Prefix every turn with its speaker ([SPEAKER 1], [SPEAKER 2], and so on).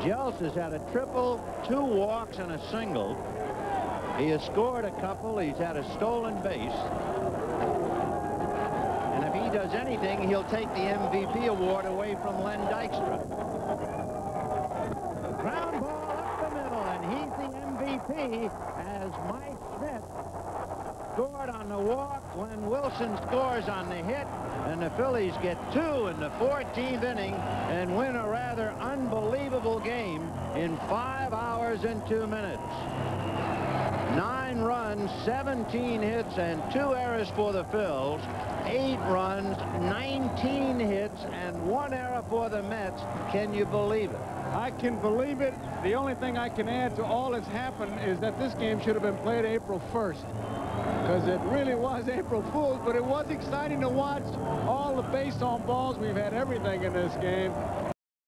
[SPEAKER 1] Jeltz has had a triple, two walks, and a single. He has scored a couple. He's had a stolen base. And if he does anything, he'll take the MVP award away from Len Dykstra. Ground ball up the middle, and he's the MVP as Mike Schmidt scored on the walk. Glenn Wilson scores on the hit, and the Phillies get two in the 14th inning and win a rather five hours and two minutes. Nine runs, 17 hits, and two errors for the Phils. Eight runs, 19 hits, and one error for the Mets. Can you believe it?
[SPEAKER 2] I can believe it. The only thing I can add to all that's happened is that this game should have been played April 1st because it really was April Fool's, but it was exciting to watch all the base on balls. We've had everything in this game.